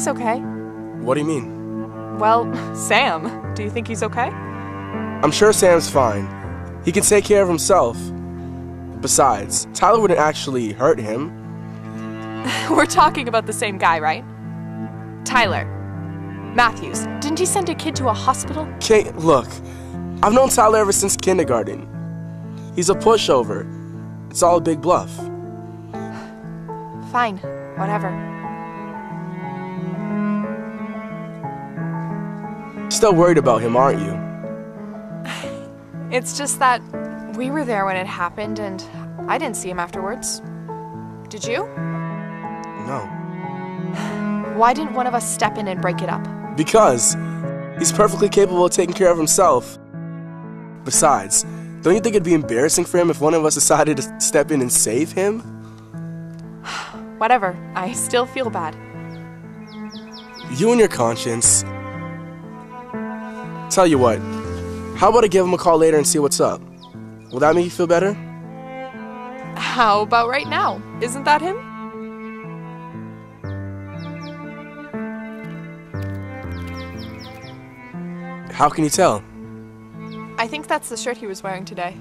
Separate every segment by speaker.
Speaker 1: he's okay?
Speaker 2: What do you mean?
Speaker 1: Well, Sam, do you think he's okay?
Speaker 2: I'm sure Sam's fine. He can take care of himself. Besides, Tyler wouldn't actually hurt him.
Speaker 1: We're talking about the same guy, right? Tyler. Matthews. Didn't he send a kid to a hospital?
Speaker 2: Kate, look, I've known Tyler ever since kindergarten. He's a pushover. It's all a big bluff.
Speaker 1: Fine, whatever.
Speaker 2: Still worried about him, aren't you?
Speaker 1: It's just that we were there when it happened and I didn't see him afterwards. Did you?
Speaker 2: No.
Speaker 1: Why didn't one of us step in and break it up?
Speaker 2: Because he's perfectly capable of taking care of himself. Besides, don't you think it'd be embarrassing for him if one of us decided to step in and save him?
Speaker 1: Whatever, I still feel bad.
Speaker 2: You and your conscience. Tell you what, how about I give him a call later and see what's up? Will that make you feel better?
Speaker 1: How about right now? Isn't that him?
Speaker 2: How can you tell?
Speaker 1: I think that's the shirt he was wearing today.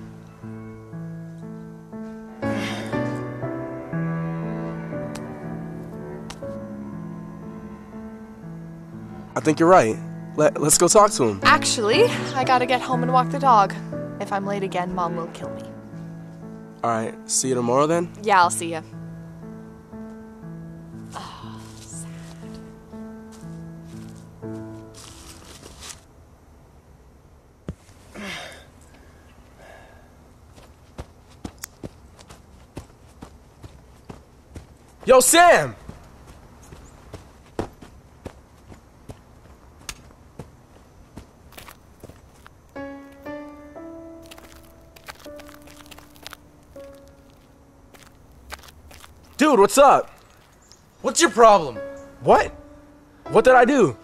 Speaker 2: I think you're right. Let, let's go talk to him.
Speaker 1: Actually, I gotta get home and walk the dog. If I'm late again, Mom will kill me.
Speaker 2: Alright, see you tomorrow then?
Speaker 1: Yeah, I'll see you.
Speaker 2: Yo, Sam! Dude, what's up?
Speaker 3: What's your problem?
Speaker 2: What? What did I do?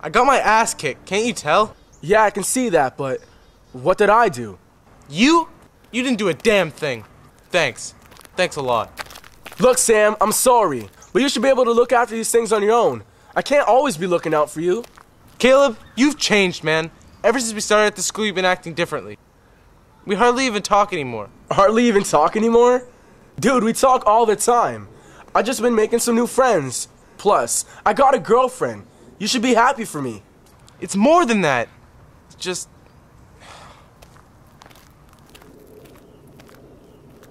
Speaker 3: I got my ass kicked, can't you tell?
Speaker 2: Yeah, I can see that, but what did I do?
Speaker 3: You? You didn't do a damn thing. Thanks. Thanks a lot.
Speaker 2: Look, Sam, I'm sorry, but you should be able to look after these things on your own. I can't always be looking out for you.
Speaker 3: Caleb, you've changed, man. Ever since we started at the school, you've been acting differently. We hardly even talk anymore.
Speaker 2: Hardly even talk anymore? Dude, we talk all the time. I just been making some new friends. Plus, I got a girlfriend. You should be happy for me.
Speaker 3: It's more than that. It's just.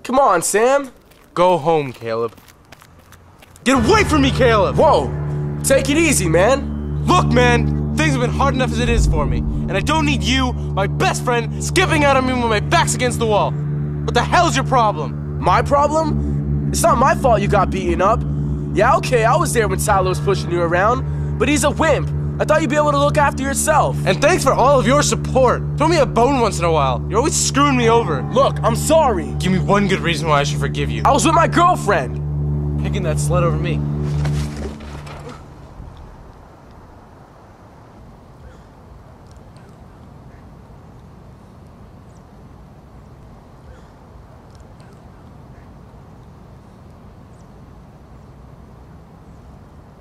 Speaker 2: Come on, Sam.
Speaker 3: Go home, Caleb. Get away from me, Caleb!
Speaker 2: Whoa! Take it easy, man.
Speaker 3: Look, man, things have been hard enough as it is for me, and I don't need you, my best friend, skipping out on me when my back's against the wall. What the hell's your problem?
Speaker 2: My problem? It's not my fault you got beaten up. Yeah, okay, I was there when Tyler was pushing you around, but he's a wimp. I thought you'd be able to look after yourself.
Speaker 3: And thanks for all of your support. Throw me a bone once in a while. You're always screwing me over.
Speaker 2: Look, I'm sorry.
Speaker 3: Give me one good reason why I should forgive you.
Speaker 2: I was with my girlfriend.
Speaker 3: Picking that slut over me.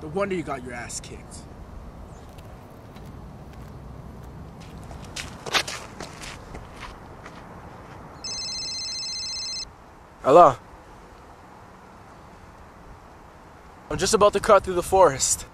Speaker 2: No wonder you got your ass kicked. Hello. I'm just about to cut through the forest.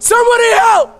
Speaker 2: Somebody help!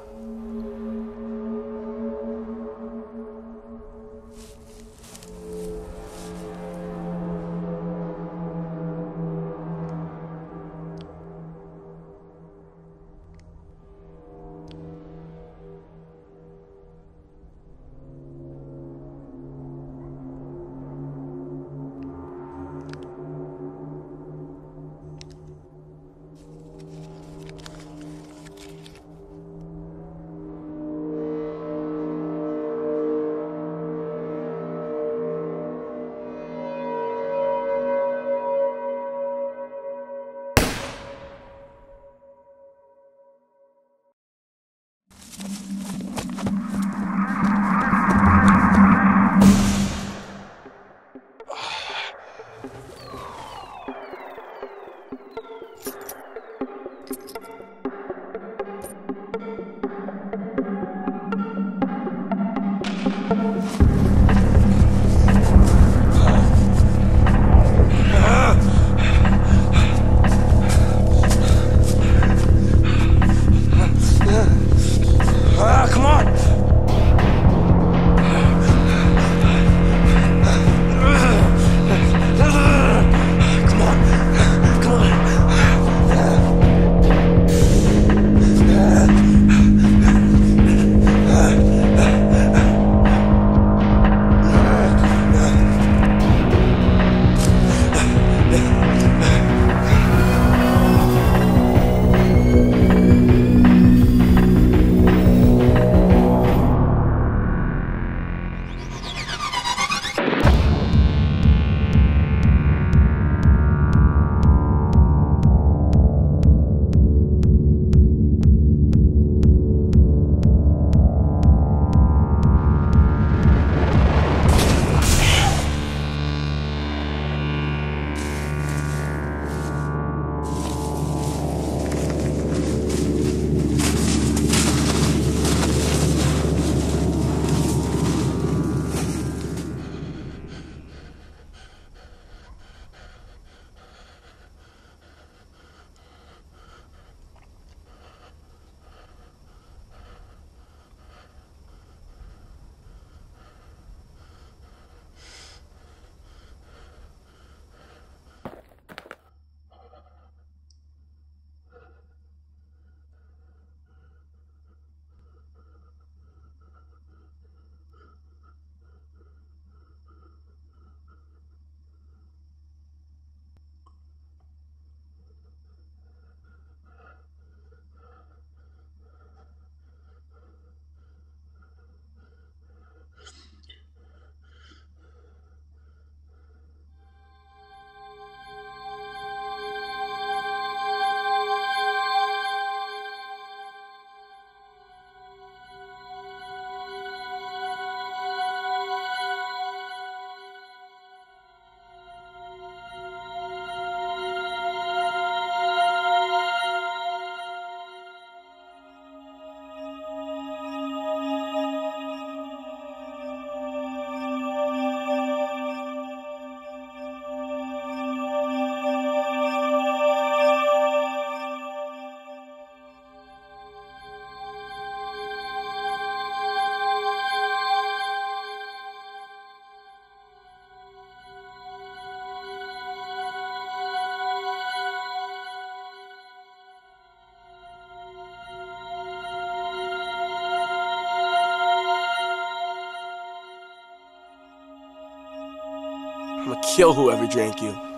Speaker 2: I'm gonna kill whoever drank you.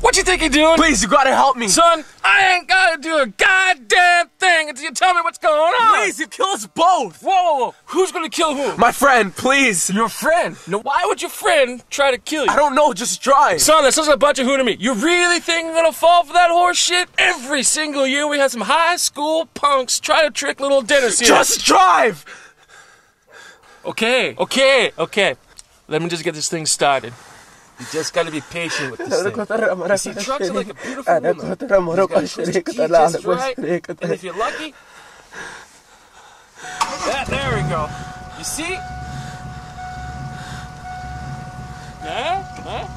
Speaker 4: What you think you're doing?
Speaker 2: Please, you gotta help me.
Speaker 4: Son, I ain't gotta do a goddamn thing until you tell me what's going on.
Speaker 2: Please, you kill us both.
Speaker 4: Whoa, whoa, whoa. Who's gonna kill who?
Speaker 2: My friend, please.
Speaker 4: Your friend. Now, why would your friend try to kill you?
Speaker 2: I don't know, just try.
Speaker 4: Son, sounds like a bunch of hoo to me. You really think I'm gonna fall for that horse shit? Every single year we had some high school punks try to trick little Dennis here.
Speaker 2: Just drive.
Speaker 4: Okay, okay, okay. Let me just get this thing started. You just gotta be patient with this thing. You see, trucks are like a beautiful ah, woman. You just gotta twist just right, and if you're lucky, that, there we go. You see? Yeah? Huh?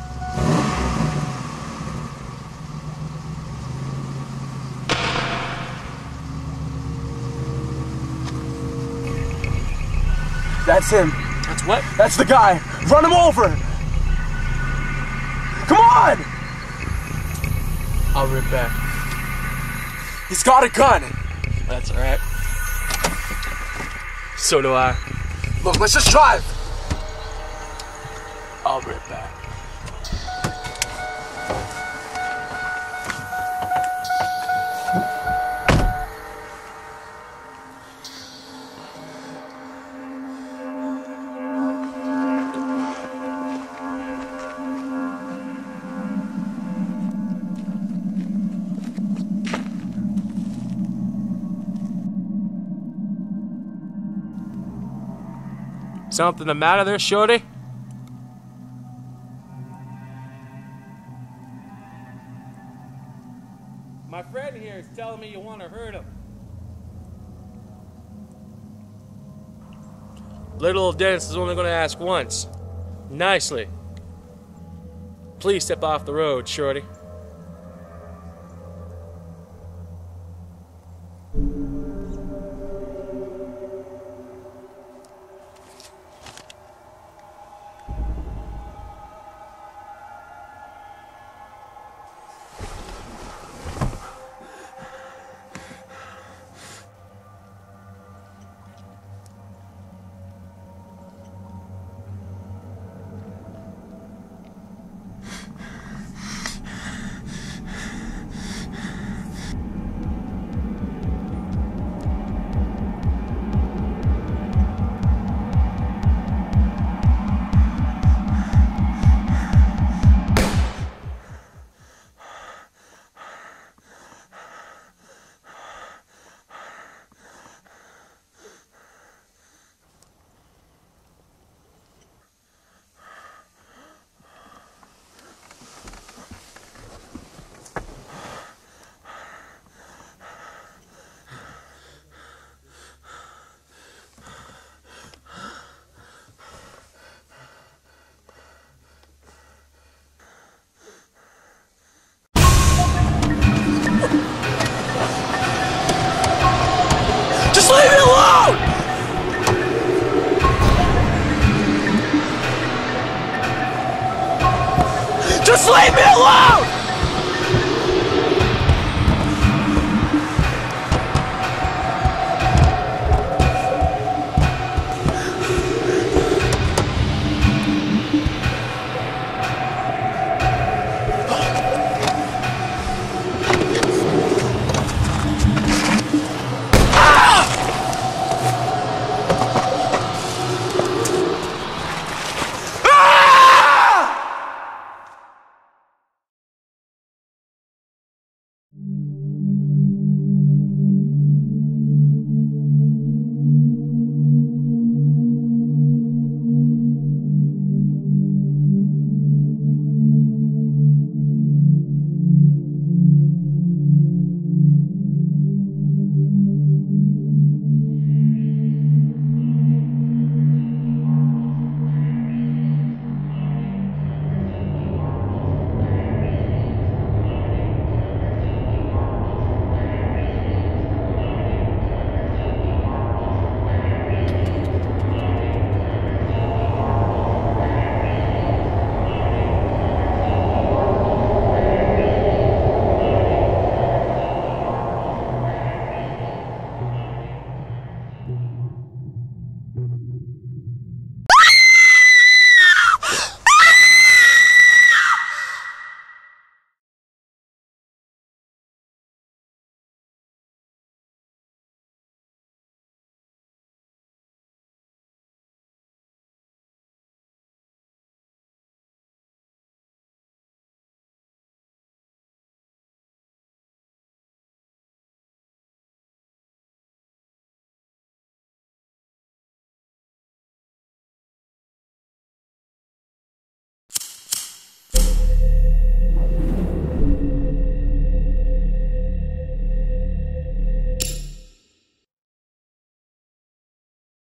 Speaker 2: That's him.
Speaker 4: That's what?
Speaker 2: That's the guy. Run him over. Come on.
Speaker 4: I'll rip back.
Speaker 2: He's got a gun.
Speaker 4: That's alright. So do I.
Speaker 2: Look, let's just drive.
Speaker 4: I'll rip back. Something the matter there, Shorty? My friend here is telling me you want to hurt him. Little Dennis is only going to ask once. Nicely. Please step off the road, Shorty.